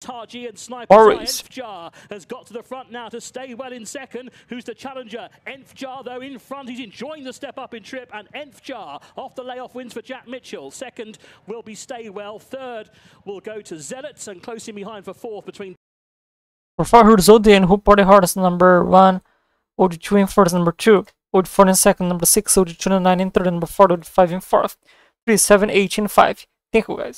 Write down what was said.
Taji and Sniper Enfjaar has got to the front now to stay well in second. Who's the challenger? Enfjaar, though, in front. He's enjoying the step up in trip. And Enfjaar off the layoff wins for Jack Mitchell. Second will be Stay Well. Third will go to Zealots. And close in behind for fourth between For Farhood Zodin, who party hard is number one, OG2 in fourth, number two, OG4 in second, number six, OG29 in third, number four, OG5 in fourth, 3, 7, 8 in five. Thank you guys.